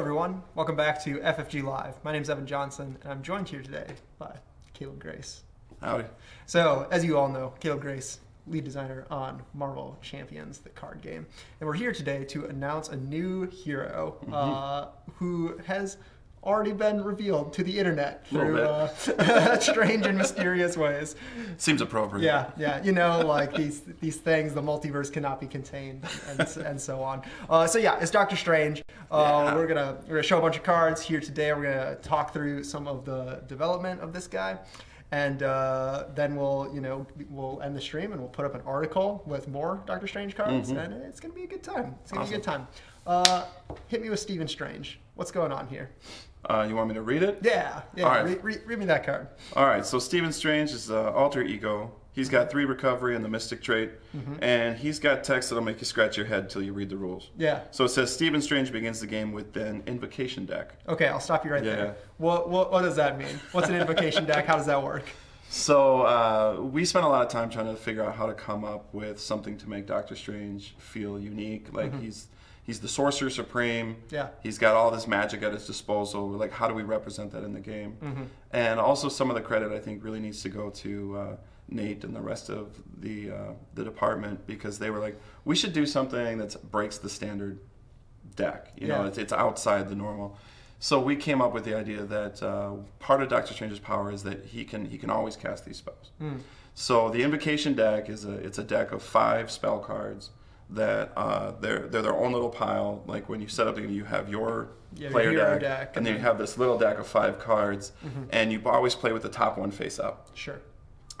Hello, everyone. Welcome back to FFG Live. My name is Evan Johnson, and I'm joined here today by Caleb Grace. Howdy. So, as you all know, Caleb Grace, lead designer on Marvel Champions, the card game. And we're here today to announce a new hero uh, who has already been revealed to the internet through uh, strange and mysterious ways. Seems appropriate. Yeah, yeah. You know, like these these things, the multiverse cannot be contained, and, and so on. Uh, so yeah, it's Doctor Strange. Uh, Yeah. We're gonna we're gonna show a bunch of cards here today. We're gonna talk through some of the development of this guy, and uh, then we'll you know we'll end the stream and we'll put up an article with more Doctor Strange cards, and it's gonna be a good time. It's gonna be a good time. Uh, hit me with Stephen Strange. What's going on here? Uh, you want me to read it? Yeah, yeah. All right. Read, me that card. All right. So Stephen Strange is uh, alter ego. He's got three recovery and the mystic trait, and he's got text that'll make you scratch your head till you read the rules. Yeah. So it says Stephen Strange begins the game with an invocation deck. Okay, I'll stop you right Yeah. there. What, what what does that mean? What's an invocation deck? How does that work? So uh, we spent a lot of time trying to figure out how to come up with something to make Doctor Strange feel unique. Like he's he's the sorcerer supreme. Yeah. He's got all this magic at his disposal. We're like, how do we represent that in the game? And also, some of the credit I think really needs to go to uh, Nate and the rest of the uh, the department because they were like, we should do something that breaks the standard deck. You know, it's, it's outside the normal. So we came up with the idea that uh, part of Doctor Strange's power is that he can he can always cast these spells. So the invocation deck is a it's a deck of five spell cards that uh, they're they're their own little pile. Like when you set up the game, you have your player your deck, deck, and then you have this little deck of five cards, and you always play with the top one face up. Sure.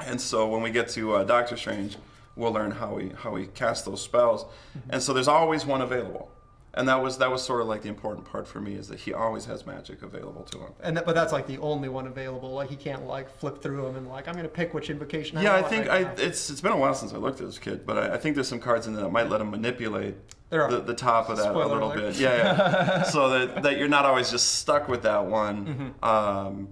And so when we get to uh, Doctor Strange, we'll learn how we how we cast those spells. And so there's always one available. And that was that was sort of like the important part for me is that he always has magic available to him. And that, but that's like the only one available. Like he can't like flip through them and like I'm gonna pick which invocation. I Yeah, I think right I, now. it's it's been a while since I looked at this kid, but I, I think there's some cards in there that might let him manipulate the, the top of that Spoiler a little alert. bit. Yeah, yeah. so that, that you're not always just stuck with that one. Mm-hmm. Um,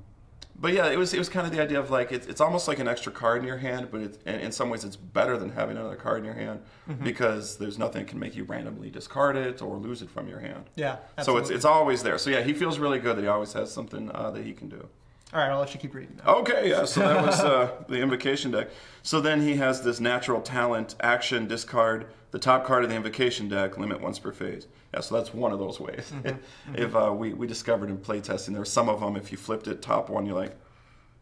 but yeah, it was it was kind of the idea of like it's, it's almost like an extra card in your hand, but it, in, in some ways it's better than having another card in your hand Mm-hmm. because there's nothing that can make you randomly discard it or lose it from your hand. yeah. So it's it's always there. So yeah, he feels really good that he always has something uh, that he can do. All right. I'll let you keep reading. Now. Okay, yeah. So that was uh, the invocation deck. So then he has this natural talent action discard the top card of the invocation deck limit once per phase. Yeah, so that's one of those ways. if uh, we we discovered in playtesting, there were some of them. If you flipped it top one, you're like,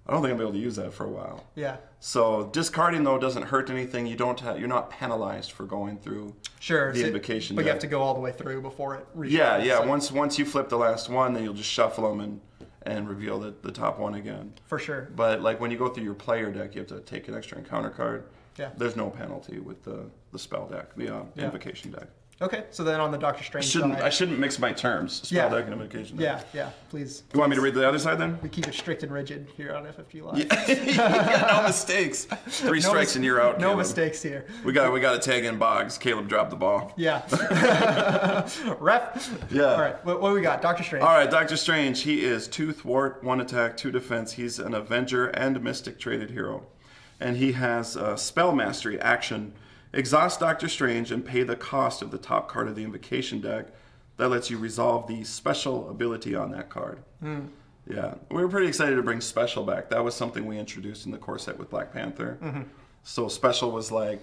I don't think I'll be able to use that for a while. Yeah. So discarding though doesn't hurt anything. You don't have, you're not penalized for going through Sure. the so- invocation But you have to go all the way through before it. Yeah, yeah. so- Once once you flip the last one, then you'll just shuffle them and and reveal the, the top one again. For sure. But like when you go through your player deck, you have to take an extra encounter card. Yeah. There's no penalty with the, the spell deck, the uh, Yeah. invocation deck. Okay. So then on the Doctor I Strange shouldn't side. I shouldn't mix my terms. Spell Yeah. and invocation yeah. Yeah. Please. You want me to read the other side then? We keep it strict and rigid here on FFG Live. yeah, no mistakes. Three No strikes mis- and you're out. No Caleb. mistakes here. We got we got to tag in Boggs. Caleb dropped the ball. Yeah. Ref. Yeah. All right. What, what we got? Doctor Strange. All right, Doctor Strange. He is two thwart, one attack, two defense. He's an Avenger and Mystic traded hero, and he has uh, spell mastery action. Exhaust Doctor Strange and pay the cost of the top card of the invocation deck. That lets you resolve the special ability on that card. Yeah, we were pretty excited to bring special back. That was something we introduced in the core set with Black Panther. So special was like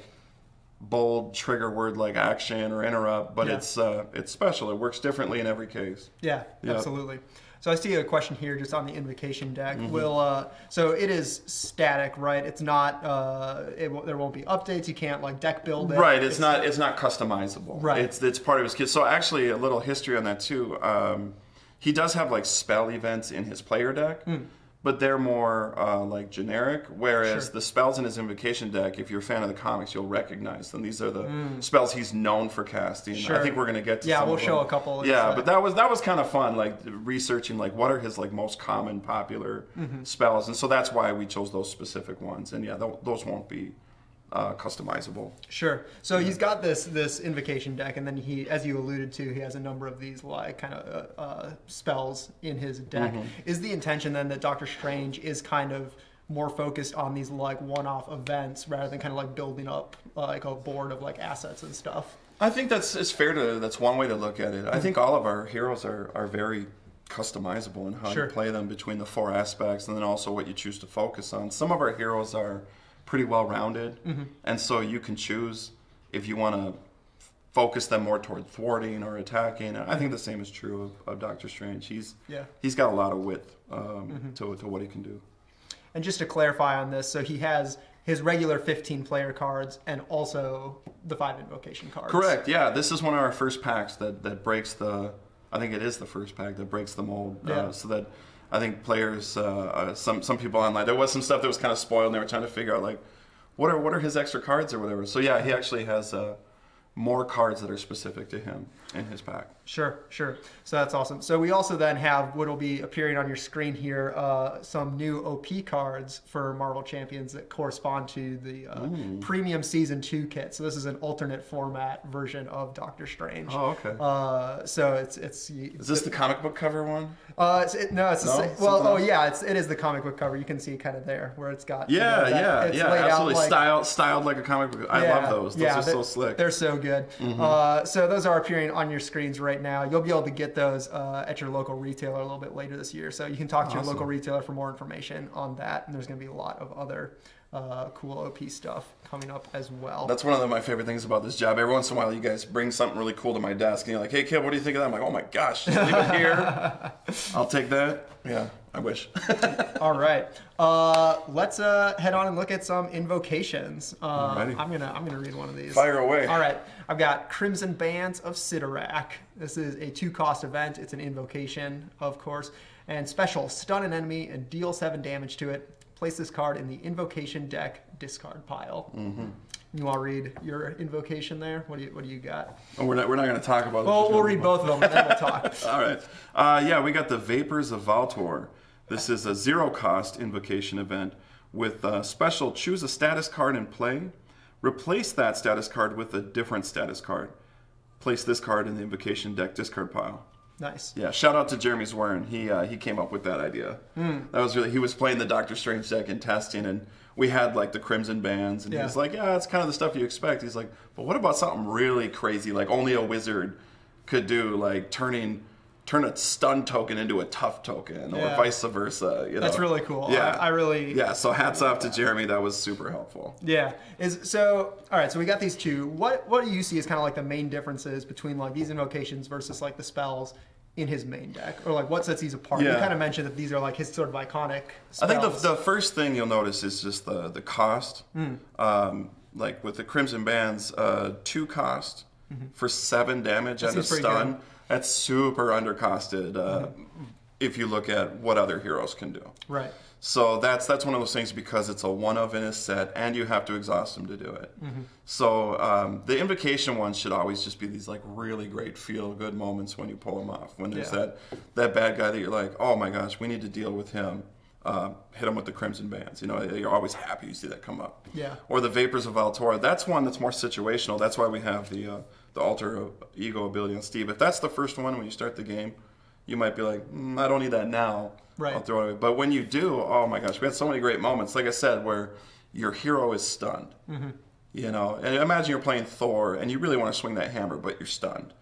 bold trigger word like action or interrupt, but Yeah. it's uh, it's special. It works differently in every case. Yeah, Yeah. absolutely. So I see a question here just on the invocation deck. Mm-hmm. Will uh, so it is static, right? It's not. Uh, it, won't- there won't be updates. You can't like deck build it. Right, it's not it's not customizable. Right. It's it's part of his kit. So actually, a little history on that too. Um, he does have like spell events in his player deck, Hmm. But they're more uh, like generic. Whereas Sure. the spells in his invocation deck, if you're a fan of the comics, you'll recognize them. These are the spells he's known for casting. Sure. I think we're gonna get to. Yeah, we'll of show a couple Yeah, but that was that was kind of fun, like researching like what are his like most common popular Mm-hmm. spells, and so that's why we chose those specific ones. And yeah, th- those won't be uh, customizable. Sure. So he's got this this invocation deck, and then he, as you alluded to, he has a number of these like kind of uh, uh, spells in his deck. Mm-hmm. Is the intention then that Doctor Strange is kind of more focused on these like one-off events rather than kind of like building up like a board of like assets and stuff. I think that's it's fair to that's one way to look at it. I think all of our heroes are, are very customizable in how Sure. you play them between the four aspects and then also what you choose to focus on. Some of our heroes are pretty well rounded and so you can choose if you want to focus them more toward thwarting or attacking. And I think the same is true of, of Doctor Strange. He's Yeah. he's got a lot of width um, to, to what he can do. And just to clarify on this, so he has his regular 15 player cards and also the five invocation cards. Correct. Yeah, this is one of our first packs that that breaks the. I think it is the first pack that breaks the mold. Yeah. Uh, so that I think players, uh, uh, some some people online, there was some stuff that was kind of spoiled, and they were trying to figure out like, what are what are his extra cards or whatever. So yeah, he actually has uh, more cards that are specific to him in his pack. Sure, sure. So that's awesome. So we also then have what will be appearing on your screen here, uh, some new OP cards for Marvel Champions that correspond to the uh, premium season two kit. So this is an alternate format version of Doctor Strange. Oh, okay. Uh, so it's it's Is this the comic book cover one? uh, it's, it, no, it's the No? same. Well, oh yeah, it's it is the comic book cover. You can see kind of there where it's got you Yeah, know, that- yeah, it's yeah. Absolutely like- styled styled like a comic book. I Yeah, love those. Those yeah, are so slick. They're so good. Uh, so those are appearing on your screens right now. You'll be able to get those uh, at your local retailer a little bit later this year. So you can talk to your local retailer for more information on that. And there's going to be a lot of other uh, cool OP stuff coming up as well. That's one of the, my favorite things about this job. Every once in a while, you guys bring something really cool to my desk, and you're like, "Hey, kid, what do you think of that?" I'm like, "Oh my gosh, leave it here. I'll take that." Yeah, I wish. All right. Uh, let's uh, head on and look at some invocations. Uh, I'm gonna I'm gonna read one of these. Fire away. All right. I've got Crimson Bands of Cyttorak. This is a two-cost event. It's an invocation, of course, and special: stun an enemy and deal seven damage to it. Place this card in the invocation deck discard pile. Mm-hmm. You want to read your invocation there? What do you What do you got? Oh, we're not. We're not going to talk about. it. Well, we'll read both of them and then we'll talk. All right. Uh, yeah, we got the Vapors of Valtorr. This is a zero cost invocation event with a special choose a status card in play, replace that status card with a different status card. Place this card in the invocation deck discard pile. Nice. Yeah, shout out to Jeremy Zwirn. He uh, he came up with that idea. Hmm. That was really he was playing the Doctor Strange deck and testing, and we had like the Crimson bands, and Yeah. he was like, "Yeah, it's kind of the stuff you expect." He's like, "But what about something really crazy, like only a wizard could do, like turning turn a stun token into a tough token, or vice versa?" You know? That's really cool. Yeah, I- I really- yeah. So hats off to Jeremy. That was super helpful. Yeah. Is so all right, so we got these two. What what do you see as kind of like the main differences between like these invocations versus like the spells in his main deck? Or like what sets these apart? You Yeah. kind of mentioned that these are like his sort of iconic I think the, the first thing you'll notice is just the the cost. Hmm. Um, like with the Crimson Bands, uh, two cost for seven damage and a Mm-hmm. stun. good. That's super undercosted uh, if you look at what other heroes can do. Right. So that's that's one of those things because it's a one of in a set, and you have to exhaust them to do it. So um, the invocation ones should always just be these like really great feel good moments when you pull them off. When there's Yeah. that that bad guy that you're like, oh my gosh, we need to deal with him. Uh, hit him with the crimson bands. You know, you're always happy you see that come up. Yeah. Or the vapors of Valtora. That's one that's more situational. That's why we have the uh, the alter ego ability on Steve. If that's the first one when you start the game, you might be like, mm, I don't need that now. Right. I'll throw it away. But when you do, oh my gosh, we had so many great moments. Like I said, where your hero is stunned. Mm-hmm. You know, and imagine you're playing Thor and you really want to swing that hammer, but you're stunned.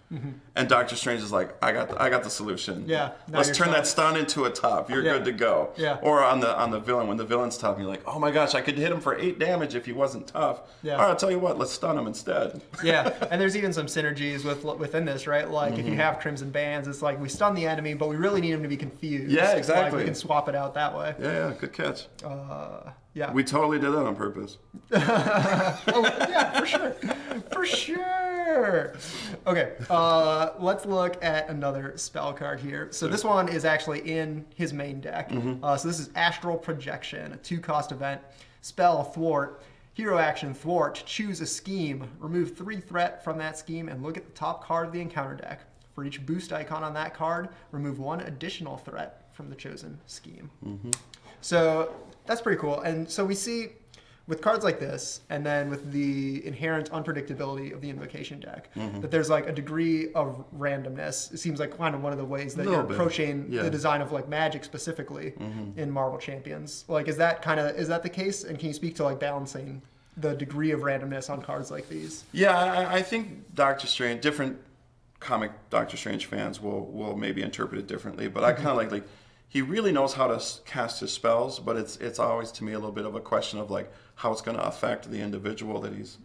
And Doctor Strange is like, I got, the, I got the solution. Mm-hmm. Yeah, let's turn that stun into a top. You're Yeah. good to go. Yeah. Or on the on the villain, when the villain's tough, you're like, oh my gosh, I could hit him for eight damage if he wasn't tough. Yeah. All right, I'll tell you what, let's stun him instead. yeah, and there's even some synergies with within this, right? Like Mm-hmm. if you have crimson bands, it's like we stun the enemy, but we really need him to be confused. Yeah, Like exactly. we can swap it out that way. Yeah, yeah, good catch. Uh, yeah. We totally did that on purpose. oh, yeah, for sure. For sure. Okay, uh, let's look at another spell card here. So this one is actually in his main deck. Uh, so this is Astral Projection, a two-cost event. Spell Thwart. Hero action Thwart. Choose a scheme. Remove three threat from that scheme and look at the top card of the encounter deck. For each boost icon on that card, remove one additional threat from the chosen scheme. So that's pretty cool. And so we see with cards like this, and then with the inherent unpredictability of the invocation deck, Mm-hmm. that there's like a degree of randomness. It seems like kind of one of the ways that you're approaching Yeah. Mm-hmm. the design of like Magic specifically in Marvel Champions. Like, is that kind of is that the case? And can you speak to like balancing the degree of randomness on cards like these? Yeah, I, I think Doctor Strange, different comic Doctor Strange fans will will maybe interpret it differently, but I kind of like like he really knows how to cast his spells, but it's it's always to me a little bit of a question of like how it's going to affect the individual that he's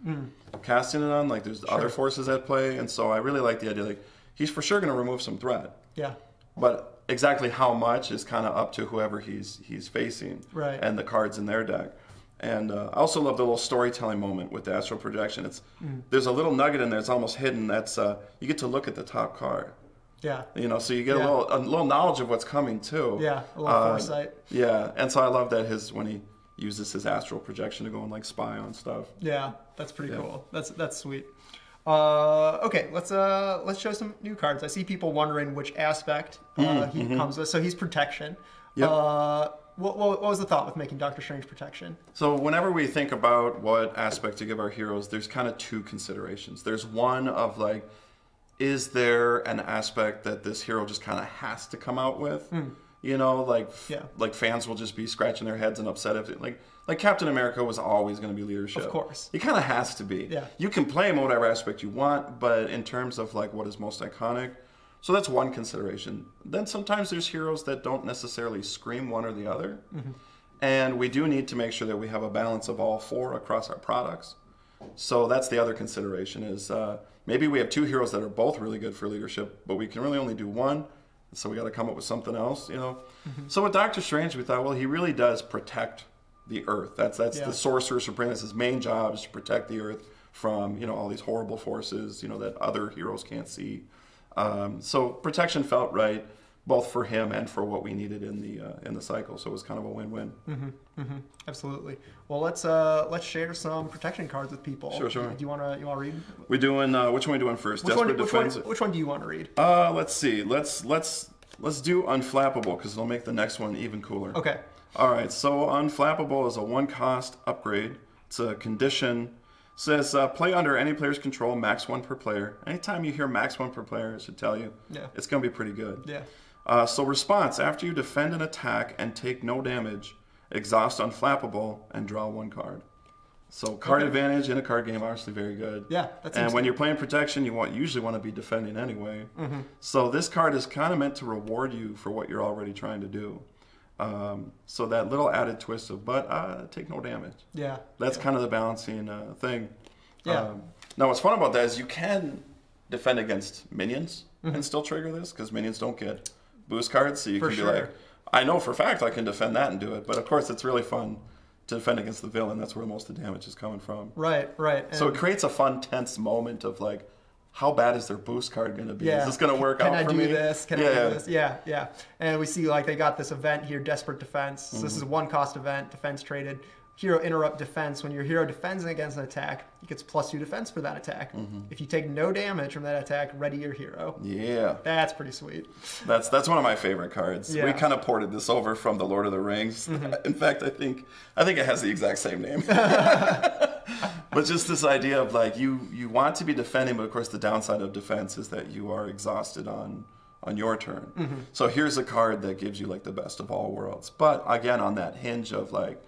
casting it on. Like there's other forces at play, and so I really like the idea like he's for sure going to remove some threat, Yeah. but exactly how much is kind of up to whoever he's he's facing Right. and the cards in their deck. And uh, I also love the little storytelling moment with the astral projection. It's Mm. there's a little nugget in there. It's almost hidden. That's uh, you get to look at the top card. Yeah. You know, so you get Yeah. a little a little knowledge of what's coming too. Yeah. A little Uh, foresight. Yeah, and so I love that his when he uses his astral projection to go and like spy on stuff. Yeah, that's pretty Yeah. cool. That's that's sweet. Uh, okay, let's uh let's show some new cards. I see people wondering which aspect uh, he comes with. So he's protection. Mm-hmm. Yep. Uh, what, what, what was the thought with making Doctor Strange protection? So whenever we think about what aspect to give our heroes, there's kind of two considerations. There's one of like, is there an aspect that this hero just kind of has to come out with? You know, like. Yeah. like fans will just be scratching their heads and upset if like like Captain America was always going to be leadership. Of course. he kind of has to be. Yeah. you can play him whatever aspect you want, but in terms of like what is most iconic, so that's one consideration. Then sometimes there's heroes that don't necessarily scream one or the other. And we do need to make sure that we have a balance of all four across our products. So that's the other consideration is uh, maybe we have two heroes that are both really good for leadership, but we can really only do one. So we got to come up with something else, you know. So with Doctor Strange, we thought, well, he really does protect the Earth. That's that's Yeah. the Sorcerer Supreme. His main job is to protect the Earth from you know all these horrible forces, you know that other heroes can't see. Um, so protection felt right, both for him and for what we needed in the uh, in the cycle. So it was kind of a win-win. Mm-hmm, mm-hmm, Absolutely. Well, let's uh let's share some protection cards with people. Sure, sure. Do you wanna you wanna read? We're doing uh, which one are we doing first? Which one, Desperate which, one, Defense. which one do you want to read? Uh, let's see. Let's let's let's do unflappable because it'll make the next one even cooler. Okay. All right. So unflappable is a one-cost upgrade. It's a condition. Says uh, play under any player's control, max one per player. Anytime you hear max one per player, it should tell you Yeah. it's gonna be pretty good. Yeah. Uh, so response: after you defend an attack and take no damage, exhaust unflappable and draw one card. So card Okay. advantage in a card game, obviously very good. Yeah, that seems And when you're playing protection, you want usually want to be defending anyway. Mm-hmm. So this card is kind of meant to reward you for what you're already trying to do. Um, so that little added twist of but uh, take no damage. Yeah. That's yeah. kind of the balancing uh, thing. Yeah. Um, now, what's fun about that is you can defend against minions Mm-hmm. and still trigger this because minions don't get boost cards. So you For can sure. be like, I know for a fact I can defend that and do it. But of course, it's really fun to defend against the villain. That's where most of the damage is coming from. Right. Right. So it creates a fun, tense moment of like, how bad is their boost card going to be? Yeah. Is this going to work out? Can out I for do me? this? Can yeah, I do this? Yeah, yeah. And we see like they got this event here, Desperate Defense. So this is Mm-hmm. a one cost event, defense traded. Hero interrupt defense. When your hero defends against an attack, he gets plus two defense for that attack. Mm-hmm. If you take no damage from that attack, ready your hero. Yeah, That's pretty sweet. that's that's one of my favorite cards. Yeah. Mm-hmm. We kind of ported this over from the Lord of the Rings. In fact, I think I think it has the exact same name. but just this idea of like you you want to be defending, but of course the downside of defense is that you are exhausted on on your turn. Mm-hmm. So here's a card that gives you like the best of all worlds. But again, on that hinge of like,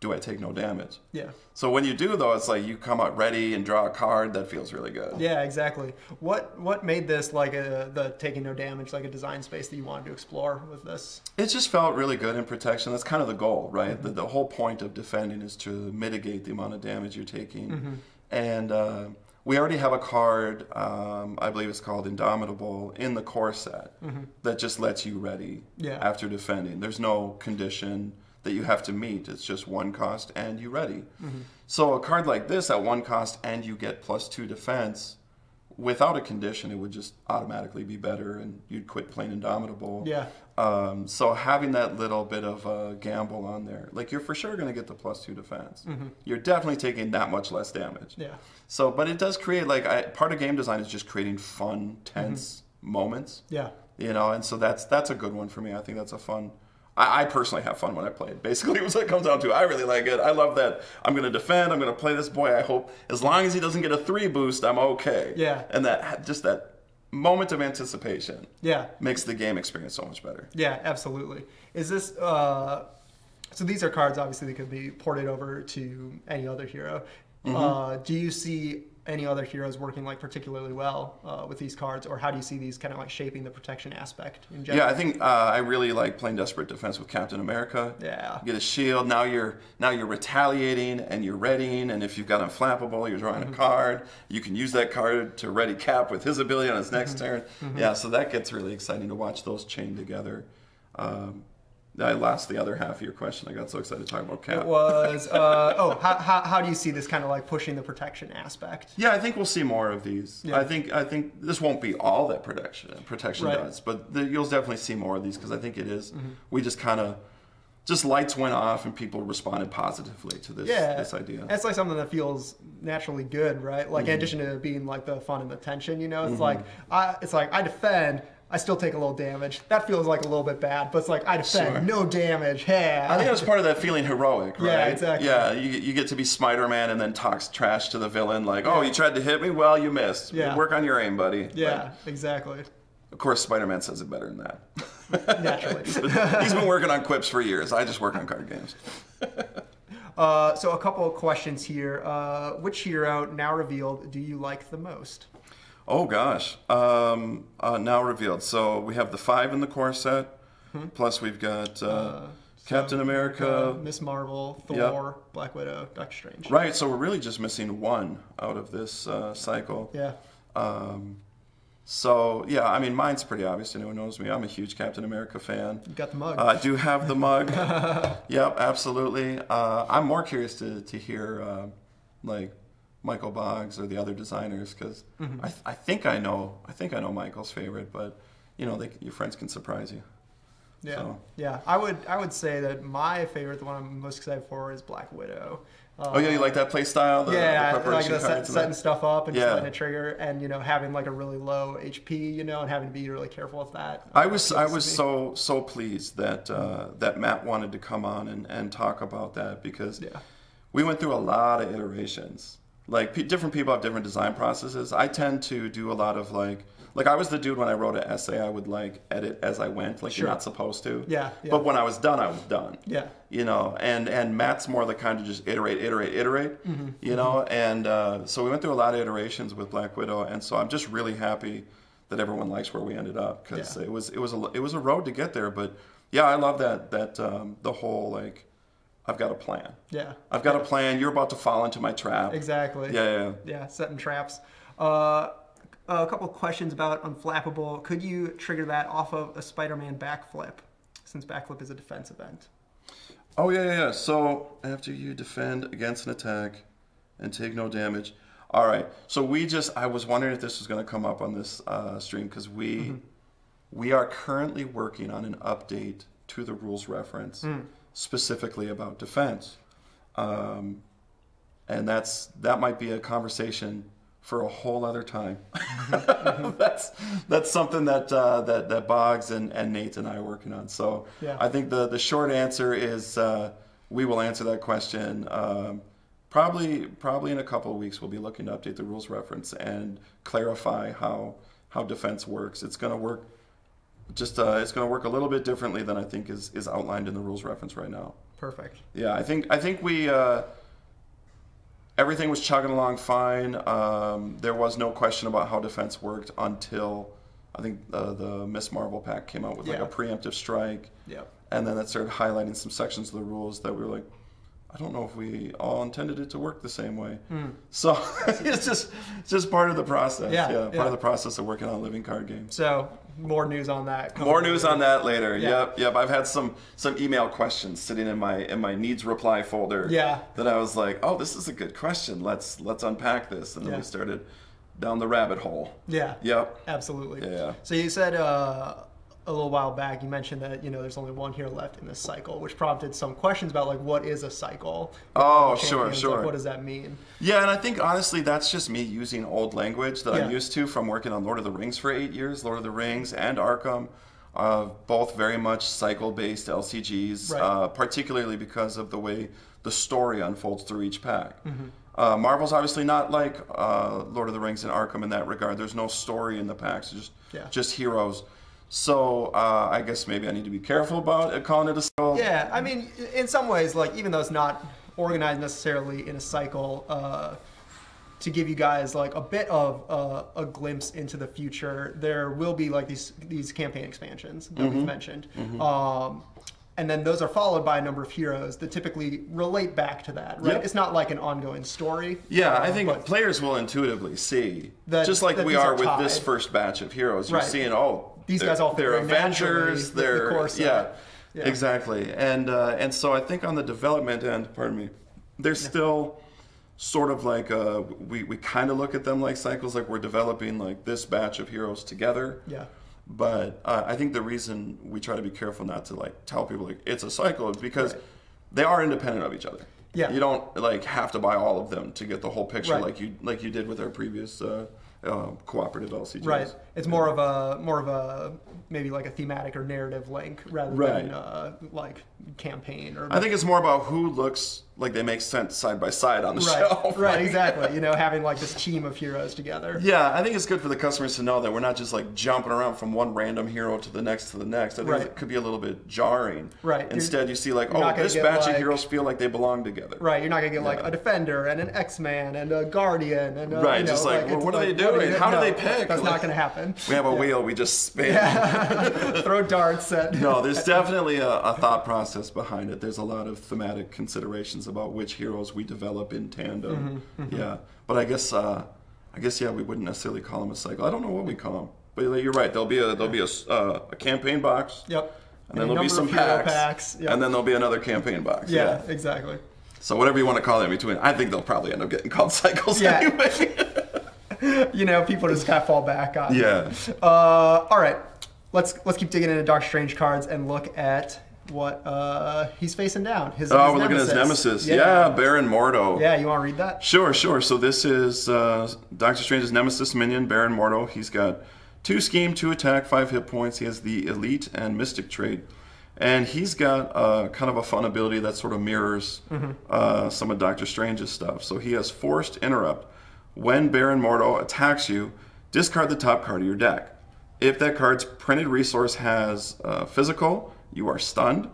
do I take no damage? Yeah. So when you do though, it's like you come out ready and draw a card that feels really good. Yeah, exactly. What what made this like a the taking no damage like a design space that you wanted to explore with this? It just felt really good in protection. That's kind of the goal, right? The, the whole point of defending is to mitigate the amount of damage you're taking. And uh, we already have a card, um, I believe it's called Indomitable, in the core set that just lets you ready Yeah. after defending. There's no condition that you have to meet. It's just one cost and you ready. Mm-hmm. So a card like this at one cost and you get plus two defense. Without a condition, it would just automatically be better, and you'd quit playing Indomitable. Yeah. Um, so having that little bit of a gamble on there, like you're for sure going to get the plus two defense. Mm-hmm. You're definitely taking that much less damage. Yeah. So, but it does create like I, part of game design is just creating fun, tense mm-hmm. moments. Yeah. You know, and so that's that's a good one for me. I think that's a fun I, I personally have fun when I play it. Basically, what it comes down to. I really like it. I love that. I'm going to defend. I'm going to play this boy. I hope as long as he doesn't get a three boost, I'm okay. Yeah. And that just that moment of anticipation Yeah. makes the game experience so much better. Yeah, absolutely. Is this uh, so? These are cards obviously that could be ported over to any other hero. Mm-hmm. Uh, do you see any other heroes working like particularly well uh, with these cards, or how do you see these kind of like shaping the protection aspect in general? Yeah, I think uh, I really like playing Desperate Defense with Captain America. Yeah. You get a shield. Now you're now you're retaliating and you're readying. And if you've got unflappable, you're drawing Mm-hmm. a card. You can use that card to ready Cap with his ability on his next turn. Mm-hmm. Yeah, so that gets really exciting to watch those chain together. Um, I lost the other half of your question. I got so excited to talk about Cap. It was uh, oh, how, how, how do you see this kind of like pushing the protection aspect? Yeah, I think we'll see more of these. Yeah. I think I think this won't be all that protection protection Right. does, but the, you'll definitely see more of these because I think it is- Mm-hmm. We just kind of just lights went off and people responded positively to this Yeah, this idea. It's like something that feels naturally good, right? Like Mm-hmm. in addition to being like the fun and the tension, you know, it's like I, it's like I defend. I still take a little damage. That feels like a little bit bad, but it's like I defend, Sure. no damage. Hey, I think that's part of that feeling heroic, right? Yeah, exactly. Yeah, you, you get to be Spider-Man and then talks trash to the villain, like, "Oh, you tried to hit me. Well, you missed. Yeah. Work on your aim, buddy." yeah, Like, exactly. of course, Spider-Man says it better than that. Naturally. He's been working on quips for years. I just work on card games. Uh, so a couple of questions here. Uh, which hero now revealed do you like the most? Oh gosh, um, uh, now revealed. So we have the five in the core set, plus we've got uh, Captain So, America. uh, Miss Marvel, Yep. Thor, Black Widow, Doctor Strange. Right. So we're really just missing one out of this uh, cycle. Yeah. Um, so yeah, I mean, mine's pretty obvious. Anyone knows me. I'm a huge Captain America fan. You got the mug. Uh, I do have the mug. yep, absolutely. Uh, I'm more curious to, to hear uh, like Michael Boggs or the other designers because Mm-hmm. I, I think I know I think I know Michael's favorite, but you know they, your friends can surprise you. Yeah, So- yeah. I would I would say that my favorite, the one I'm most excited for, is Black Widow. Uh, oh yeah, you like that play style? The, yeah, the like the set, setting stuff up and just Yeah. letting it trigger, and you know having like a really low HP, you know, and having to be really careful with that. I was I was so so pleased that uh, that Matt wanted to come on and, and talk about that because Yeah. we went through a lot of iterations. Like p- different people have different design processes. I tend to do a lot of like like I was the dude when I wrote an essay. I would like edit as I went, like Sure. you're not supposed to. Yeah, yeah. But when I was done, I was done. Yeah. You know, and and Matt's more the kind of just iterate, iterate, iterate. Mm-hmm. You know, and uh, so we went through a lot of iterations with Black Widow, and so I'm just really happy that everyone likes where we ended up because Yeah. it was it was a it was a road to get there. But yeah, I love that that um, the whole like I've got a plan. Yeah. I've got a plan. You're about to fall into my trap. Exactly. Yeah, yeah. Yeah, setting traps. Uh, a couple questions about unflappable. Could you trigger that off of a Spider-Man backflip, since backflip is a defense event? Oh yeah, yeah, yeah. So after you defend against an attack and take no damage. All right. So we just I was wondering if this was going to come up on this uh, stream because we we are currently working on an update to the rules reference specifically about defense, um, and that's that might be a conversation for a whole other time. that's that's something that uh, that that Boggs and, and Nate and I are working on. So Yeah. I think the the short answer is uh, we will answer that question. Um, probably probably in a couple of weeks we'll be looking to update the rules reference and clarify how how defense works. It's going to work just uh, it's going to work a little bit differently than I think is is outlined in the rules reference right now. Perfect. Yeah, I think I think we uh, everything was chugging along fine. Um, there was no question about how defense worked until I think uh, the Miss Marvel pack came out with like Yeah. a preemptive strike, Yep. and then that started highlighting some sections of the rules that we were like, I don't know if we all intended it to work the same way. So it's just it's just part of the process. Hmm. Yeah, part yeah. of the process of working on a living card games. So more news on that. More news later. on that later. Yeah. Yep, yep. I've had some some email questions sitting in my in my needs reply folder. Yeah. That I was like, oh, this is a good question. Let's let's unpack this, and then Yeah. we started down the rabbit hole. Yeah. Yep. Absolutely. Yeah. So you said uh, a little while back, you mentioned that you know there's only one hero left in this cycle, which prompted some questions about like what is a cycle? Oh, Champions, sure, like, sure. what does that mean? Yeah, and I think honestly that's just me using old language that I'm used to from working on Lord of the Rings for eight years, Lord of the Rings and Arkham. uh, both very much cycle-based LCGs, Right. uh, particularly because of the way the story unfolds through each pack. Mm-hmm. Uh, Marvel's obviously not like uh, Lord of the Rings and Arkham in that regard. There's no story in the packs, just Yeah. just heroes. So uh, I guess maybe I need to be careful about calling it a cycle. Yeah, I mean, in some ways, like even though it's not organized necessarily in a cycle, uh, to give you guys like a bit of uh, a glimpse into the future, there will be like these these campaign expansions that Mm-hmm. we've mentioned. Um, and then those are followed by a number of heroes that typically relate back to that, right? Yep. It's not like an ongoing story. Yeah, I uh, think players will intuitively see, That- just like we are are with this first batch of heroes. You're Right. seeing, oh, These they're- guys all they're Avengers. the They're set. yeah, Yeah. exactly. And uh, and so I think on the development end, pardon me, there's still sort of like uh, we we kind of look at them like cycles, like we're developing like this batch of heroes together. Yeah. But uh, I think the reason we try to be careful not to like tell people like it's a cycle is because Right. they are independent of each other. Yeah. You don't like have to buy all of them to get the whole picture Right. like you like you did with our previous uh, uh, cooperative LCGs. Right. It's more of a more of a maybe like a thematic or narrative link rather Right. than uh, like campaign or I think it's more about who looks like they make sense side by side on the right, shelf. right, Like- exactly. You know, having like this team of heroes together. Yeah, I think it's good for the customers to know that we're not just like jumping around from one random hero to the next to the next. I think Right. it could be a little bit jarring. Right. You're- Instead, you see like, oh, this batch like- of heroes feel like they belong together. Right, you're not gonna get like a defender and an X-Man and a guardian and a, Right, you know, just like, well, what are they like, doing? How do they pick? That's Like- not gonna happen. We have a wheel, we just spin. Throw darts at. No, there's definitely a, a thought process behind it. There's a lot of thematic considerations about which heroes we develop in tandem. Mm-hmm, Yeah, but I guess uh, I guess yeah, we wouldn't necessarily call them a cycle. I don't know what we call them, but you're right. There'll be a there'll be a, uh, a campaign box. Yep. And then there'll be some packs, packs. Yep. and then there'll be another campaign box. yeah, Yeah. exactly. So whatever you want to call it in between, I think they'll probably end up getting called cycles Yeah. anyway. You know, people just kind of fall back on. yeah. Uh, all right, let's let's keep digging into Doctor Strange cards and look at what uh, he's facing down. His, Oh, his we're looking at his nemesis. Yeah. Yeah, Baron Mordo. Yeah, you want to read that? Sure, sure. So this is uh, Doctor Strange's nemesis minion, Baron Mordo. He's got two scheme, two attack, five hit points. He has the elite and mystic trait. And he's got uh, kind of a fun ability that sort of mirrors uh, some of Doctor Strange's stuff. So he has Forced Interrupt. When Baron Mordo attacks you, discard the top card of your deck. If that card's printed resource has uh, physical, you are stunned.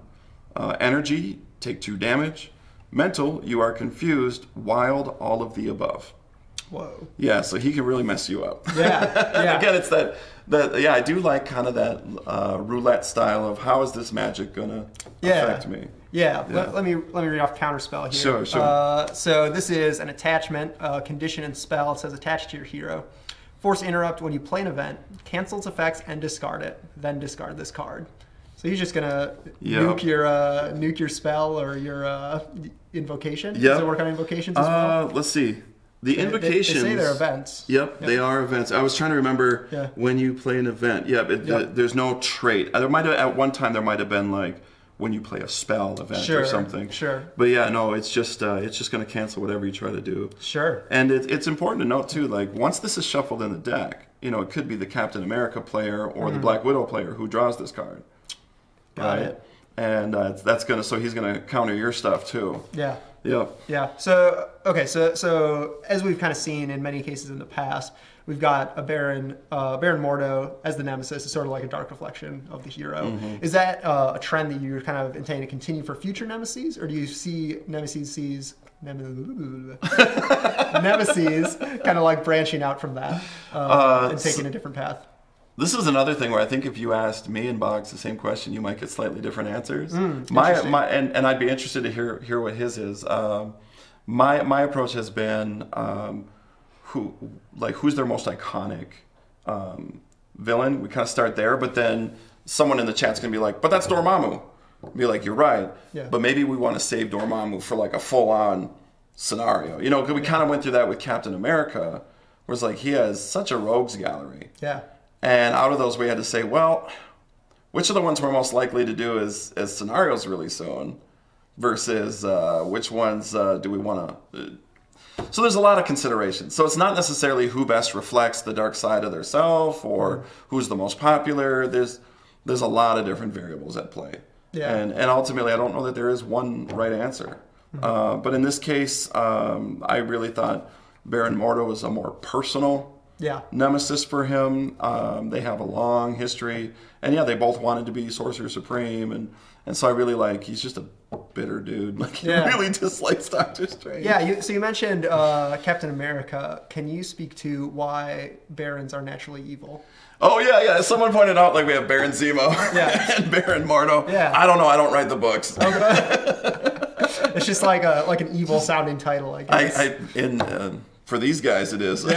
Uh, energy, take two damage. Mental, you are confused. Wild, all of the above. Whoa. Yeah, so he can really mess you up. Yeah, yeah. Again, it's that that yeah, I do like kind of that uh, roulette style of how is this magic gonna Yeah. affect me? Yeah, Yeah. Let, let me let me read off counterspell here. Sure, sure. Uh, so this is an attachment, uh, condition, and spell. It says attached to your hero. Force interrupt when you play an event, cancel its effects and discard it. Then discard this card. So he's just gonna Yep. nuke your uh, nuke your spell or your uh, invocation. Yep. Does it work on invocations as well? Uh, let's see. The They- they- invocations. They, say they're events. Yep, they are events. I was trying to remember Yeah. when you play an event. Yep, it, Yep. there's no trait. There might have at one time there might have been like when you play a spell event Sure, or something. sure. But yeah, no, it's just uh, it's just going to cancel whatever you try to do. Sure. And it, it's important to note too, like once this is shuffled in the deck, you know, it could be the Captain America player or the Black Widow player who draws this card. Mm-hmm. Got it. And uh, that's gonna so he's gonna counter your stuff too. Yeah. Yep. Yeah. So okay. So so as we've kind of seen in many cases in the past, we've got a Baron uh, Baron Mordo as the nemesis. It's sort of like a dark reflection of the hero. Mm-hmm. Is that uh, a trend that you're kind of intending to continue for future nemesis, or do you see nemesis sees nemesis kind of like branching out from that uh, Uh, and taking a different path? This is another thing where I think if you asked me and Boggs the same question, you might get slightly different answers. my Mm, interesting. my and, and I'd be interested to hear hear what his is. Um, my my approach has been um, who like who's their most iconic um, villain. We kind of start there, but then someone in the chat's gonna be like, "But that's Dormammu." Be like, "You're right," Yeah. but maybe we want to save Dormammu for like a full on scenario. You know, 'cause we kind of went through that with Captain America, where it's like he has such a rogues gallery. Yeah. And out of those, we had to say, well, which of the ones we're most likely to do as, as scenarios really soon versus uh, which ones uh, do we want to. So there's a lot of considerations. So it's not necessarily who best reflects the dark side of their self or who's the most popular. There's there's a lot of different variables at play. Yeah. And and ultimately, I don't know that there is one right answer. Uh, but in this case, um, I really thought Baron Mordo was a more personal Yeah. nemesis for him. Um, they have a long history, and yeah, they both wanted to be Sorcerer Supreme, and and so I really like. He's just a bitter dude. Like he Yeah. really dislikes Doctor Strange. Yeah, you, so you mentioned uh, Captain America. Can you speak to why barons are naturally evil? Oh yeah, yeah. Someone pointed out like we have Baron Zemo Yeah. and Baron Mordo. Yeah. I don't know. I don't write the books. It's just like a like an evil sounding title, I guess. I, I in uh, for these guys it is.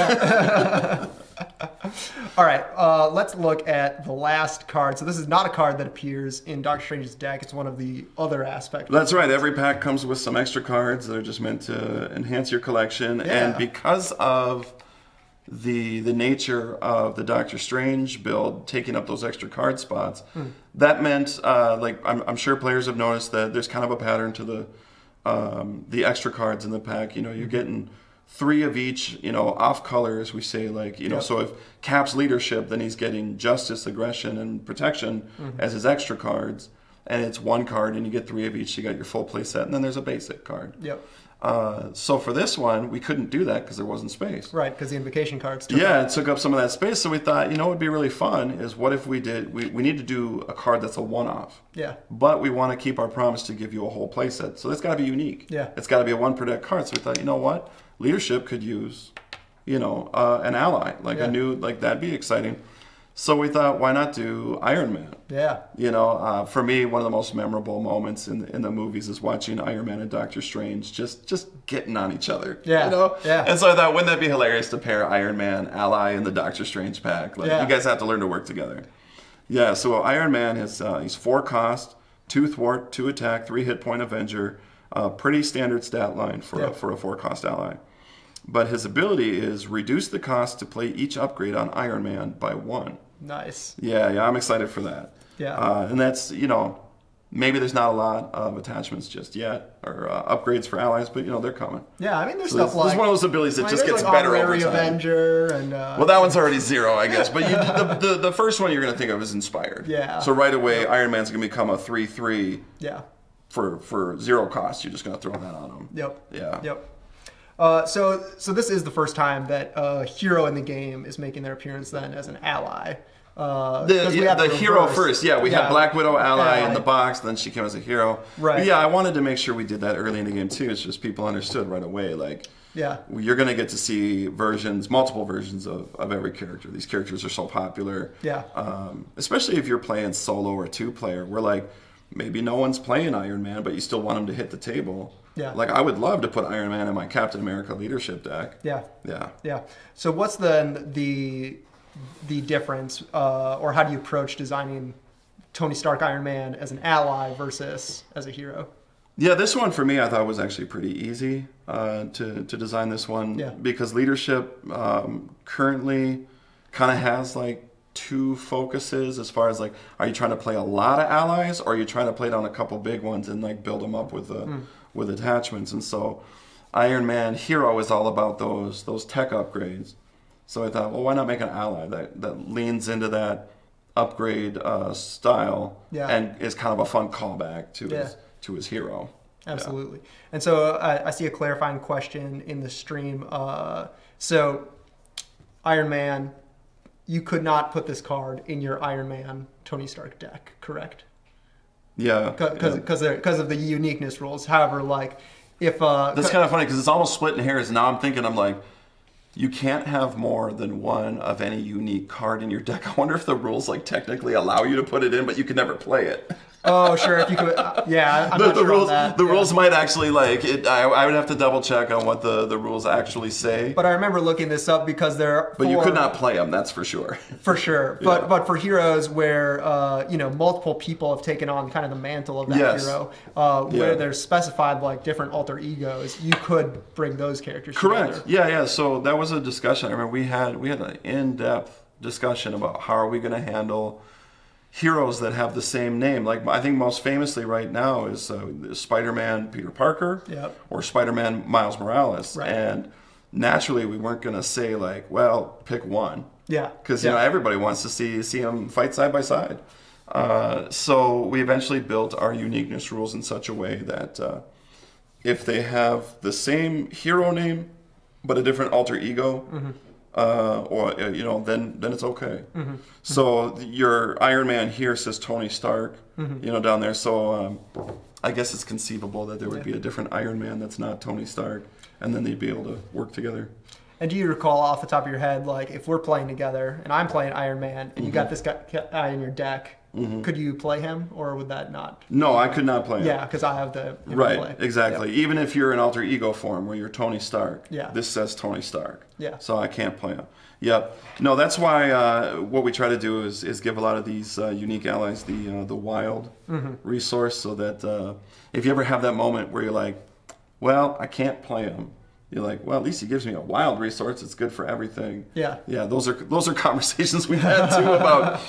All right, uh, let's look at the last card. So this is not a card that appears in Doctor Strange's deck. It's one of the other aspects. That's right. Every pack comes with some extra cards that are just meant to enhance your collection, Yeah. and because of the the nature of the Doctor Strange build taking up those extra card spots, Hmm. that meant uh, like I'm, I'm sure players have noticed that there's kind of a pattern to the um, the extra cards in the pack. You know, you're getting three of each. You know, off colors, we say. Like you know, Yep. so if Cap's leadership, then he's getting justice, aggression, and protection Mm-hmm. as his extra cards. And it's one card, and you get three of each. You got your full play set, and then there's a basic card. Yep. Uh, so for this one, we couldn't do that because there wasn't space. Right, because the invocation cards. took Yeah, up- it took up some of that space. So we thought, you know, what would be really fun is what if we did? We, we need to do a card that's a one-off. Yeah. But we want to keep our promise to give you a whole play set. So that's got to be unique. Yeah. It's got to be a one per deck card. So we thought, you know what? Leadership could use, you know, uh, an ally like Yeah. a new like that'd be exciting. So we thought, why not do Iron Man? Yeah. You know, uh, for me, one of the most memorable moments in the, in the movies is watching Iron Man and Doctor Strange just just getting on each other. Yeah, You know? yeah. And so I thought, wouldn't that be hilarious to pair Iron Man, Ally, and the Doctor Strange pack? Like, Yeah. you guys have to learn to work together. Yeah. So Iron Man is uh, he's four cost, two thwart, two attack, three hit point Avenger. Uh, pretty standard stat line for Yeah. a, for a four cost ally. But his ability is reduce the cost to play each upgrade on Iron Man by one. Nice. Yeah, yeah, I'm excited for that. Yeah. Uh, and that's, you know, maybe there's not a lot of attachments just yet or uh, upgrades for allies, but, you know, they're coming. Yeah, I mean, there's So stuff like. this is one of those abilities that I mean, just gets like, better over time. Avenger and. Uh, Well, that one's already zero, I guess. But you, the, the, the first one you're going to think of is inspired. Yeah. So right away, Iron Man's going to become a 3 3 yeah. for, for zero cost. You're just going to throw that on him. Yep. Yeah. Yep. Uh, so, so this is the first time that a hero in the game is making their appearance then as an ally. Uh, The, yeah, have the hero first, yeah. We Yeah. had Black Widow ally Yeah. in the box, then she came as a hero. Right. But yeah, I wanted to make sure we did that early in the game too. It's just people understood right away, like Yeah. you're going to get to see versions, multiple versions of, of every character. These characters are so popular. Yeah. Um, especially if you're playing solo or two player, we're like maybe no one's playing Iron Man, but you still want him to hit the table. Yeah. Like I would love to put Iron Man in my Captain America leadership deck. Yeah. Yeah. Yeah. So what's then the the difference, uh, or how do you approach designing Tony Stark Iron Man as an ally versus as a hero? Yeah, this one for me, I thought was actually pretty easy uh, to to design this one Yeah. because leadership um, currently kind of has like two focuses as far as like, are you trying to play a lot of allies or are you trying to play down a couple big ones and like build them up with uh, with attachments? And so, Iron Man Hero is all about those those tech upgrades. So I thought, well, why not make an ally that that leans into that upgrade uh, style Yeah. and is kind of a fun callback to Yeah. his to his hero. Absolutely. And so I, I see a clarifying question in the stream. Uh, so, Iron Man, you could not put this card in your Iron Man Tony Stark deck, correct? Yeah. Because yeah. because of the uniqueness rules. However, like if uh, That's kind of funny because it's almost splitting hairs. Now I'm thinking, I'm like, you can't have more than one of any unique card in your deck. I wonder if the rules like technically allow you to put it in, but you can never play it. Oh sure, if you could, uh, yeah, I'm The, not the sure rules, the yeah. rules might actually like it. I, I would have to double check on what the, the rules actually say. But, I remember looking this up because there. Are. But you could not play them. That's for sure. for sure. But Yeah. but for heroes where uh, you know multiple people have taken on kind of the mantle of that Yes. hero, uh, where Yeah. there's specified like different alter egos, you could bring those characters Correct. together. Yeah, yeah. So that was a discussion. I remember we had we had an in-depth discussion about how are we going to handle heroes that have the same name. Like I think most famously right now is uh, Spider-Man Peter Parker Yep. or Spider-Man Miles Morales. Right. And naturally, we weren't going to say like, well, pick one Yeah. because yeah. you know everybody wants to see see them fight side by side. Uh, so we eventually built our uniqueness rules in such a way that uh, if they have the same hero name but a different alter ego, uh, or uh, you know, then then it's okay. So your Iron Man here says Tony Stark, you know, down there. So um, I guess it's conceivable that there would be a different Iron Man that's not Tony Stark, and then they'd be able to work together. And do you recall off the top of your head, like if we're playing together and I'm playing Iron Man and you got this guy in your deck, could you play him or would that not? No, I could not play. him. Yeah, because I have the Right, exactly. Even if you're an alter ego form where you're Tony Stark, Yeah. this says Tony Stark. Yeah. So I can't play him. Yep. No, that's why uh, what we try to do is, is give a lot of these uh, unique allies the uh, the wild Mm-hmm. resource, so that uh, if you ever have that moment where you're like, well, I can't play him. You're like, well, at least he gives me a wild resource. It's good for everything. Yeah. Yeah, those are those are conversations we've had too about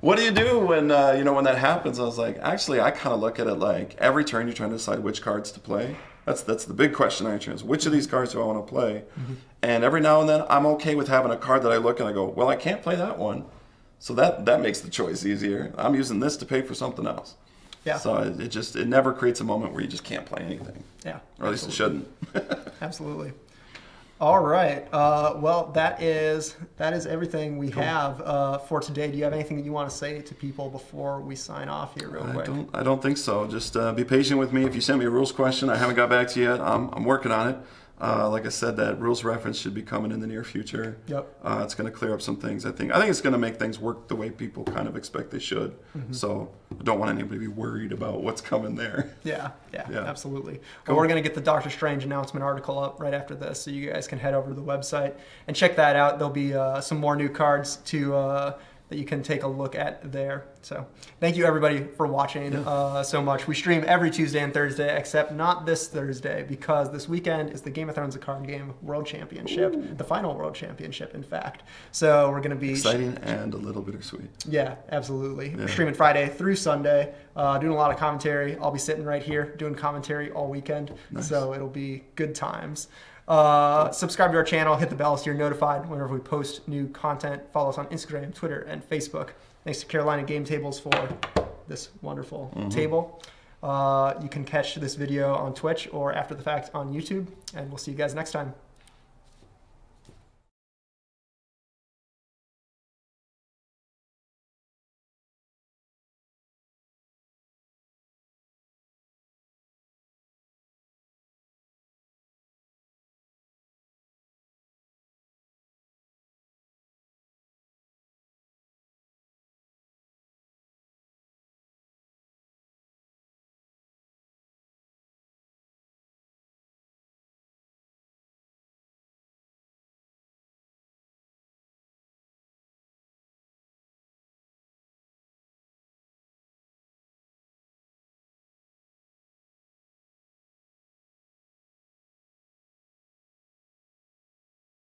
what do you do when uh, you know when that happens. I was like, actually, I kind of look at it like every turn you're trying to decide which cards to play. That's that's the big question I answer is which of these cards do I want to play? And every now and then I'm okay with having a card that I look and I go, well, I can't play that one, so that that makes the choice easier. I'm using this to pay for something else. Yeah. So it, it just it never creates a moment where you just can't play anything, Yeah. or at least it shouldn't. Absolutely. All right. Uh, well, that is that is everything we have uh, for today. Do you have anything that you want to say to people before we sign off here, real I quick? don't. I don't think so. Just uh, be patient with me. If you sent me a rules question, I haven't got back to you yet. I'm, I'm working on it. Uh, like I said, that rules reference should be coming in the near future. Yep. Uh, it's going to clear up some things. I think. I think it's going to make things work the way people kind of expect they should. Mm-hmm. So I don't want anybody to be worried about what's coming there. Yeah, yeah, Yeah. absolutely. Cool. Well, we're going to get the Doctor Strange announcement article up right after this, so you guys can head over to the website and check that out. There'll be uh, some more new cards to uh, that you can take a look at there. So, thank you everybody for watching uh, so much. We stream every Tuesday and Thursday, except not this Thursday because this weekend is the Game of Thrones: The Card Game World Championship, the final World Championship, in fact. So we're going to be Exciting and a little bittersweet. yeah, absolutely. We're streaming Friday through Sunday, uh, doing a lot of commentary. I'll be sitting right here doing commentary all weekend, so it'll be good times. Uh, subscribe to our channel, hit the bell so you're notified whenever we post new content. Follow us on Instagram, Twitter, and Facebook. Thanks to Carolina Game Tables for this wonderful table. Uh, you can catch this video on Twitch or after the fact on YouTube, and we'll see you guys next time.